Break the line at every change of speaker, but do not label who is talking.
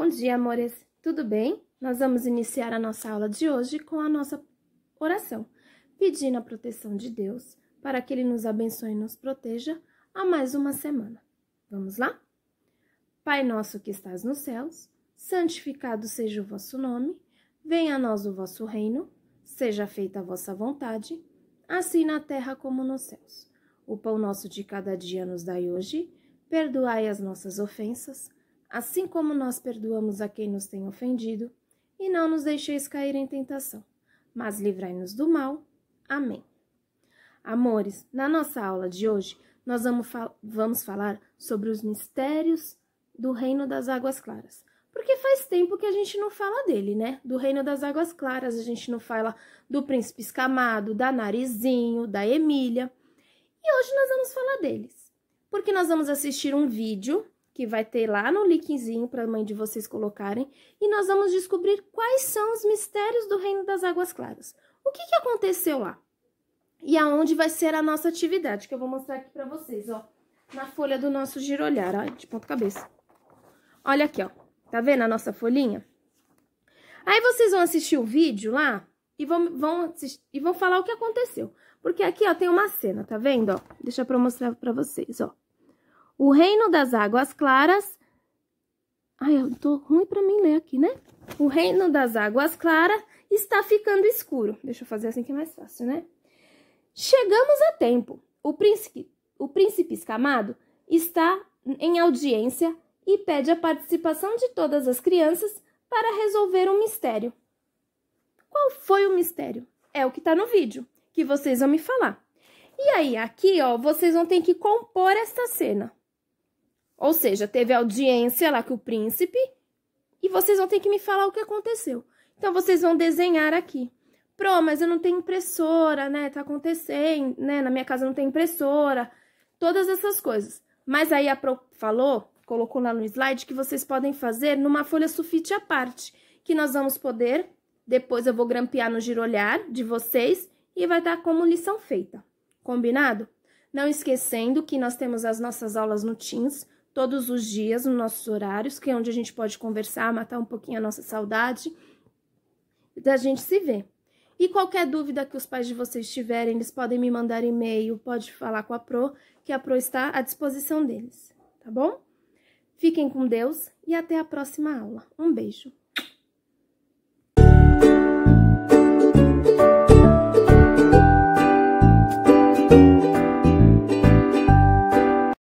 Bom dia, amores! Tudo bem? Nós vamos iniciar a nossa aula de hoje com a nossa oração, pedindo a proteção de Deus para que Ele nos abençoe e nos proteja a mais uma semana. Vamos lá? Pai nosso que estás nos céus, santificado seja o vosso nome, venha a nós o vosso reino, seja feita a vossa vontade, assim na terra como nos céus. O pão nosso de cada dia nos dai hoje, perdoai as nossas ofensas, assim como nós perdoamos a quem nos tem ofendido, e não nos deixeis cair em tentação, mas livrai-nos do mal. Amém. Amores, na nossa aula de hoje, nós vamos, fal vamos falar sobre os mistérios do Reino das Águas Claras. Porque faz tempo que a gente não fala dele, né? Do Reino das Águas Claras, a gente não fala do Príncipe Escamado, da Narizinho, da Emília. E hoje nós vamos falar deles. Porque nós vamos assistir um vídeo que vai ter lá no linkzinho para a mãe de vocês colocarem, e nós vamos descobrir quais são os mistérios do Reino das Águas Claras. O que, que aconteceu lá? E aonde vai ser a nossa atividade, que eu vou mostrar aqui para vocês, ó, na folha do nosso girolhar, ó, de ponta cabeça. Olha aqui, ó, tá vendo a nossa folhinha? Aí vocês vão assistir o vídeo lá e vão, vão, assistir, e vão falar o que aconteceu. Porque aqui, ó, tem uma cena, tá vendo, ó? Deixa eu mostrar para vocês, ó. O reino das águas claras. Ai, eu tô ruim para mim ler aqui, né? O reino das águas claras está ficando escuro. Deixa eu fazer assim que é mais fácil, né? Chegamos a tempo. O príncipe, o príncipe escamado está em audiência e pede a participação de todas as crianças para resolver um mistério. Qual foi o mistério? É o que tá no vídeo, que vocês vão me falar. E aí, aqui, ó, vocês vão ter que compor esta cena. Ou seja, teve audiência lá com o príncipe e vocês vão ter que me falar o que aconteceu. Então, vocês vão desenhar aqui. Pro, mas eu não tenho impressora, né? Tá acontecendo, né? Na minha casa não tem impressora. Todas essas coisas. Mas aí a Pro falou, colocou lá no slide, que vocês podem fazer numa folha sulfite à parte. Que nós vamos poder, depois eu vou grampear no girolhar de vocês e vai estar como lição feita. Combinado? Não esquecendo que nós temos as nossas aulas no Teams, todos os dias nos nossos horários, que é onde a gente pode conversar, matar um pouquinho a nossa saudade, da gente se ver. E qualquer dúvida que os pais de vocês tiverem, eles podem me mandar e-mail, pode falar com a Pro, que a Pro está à disposição deles, tá bom? Fiquem com Deus e até a próxima aula. Um beijo!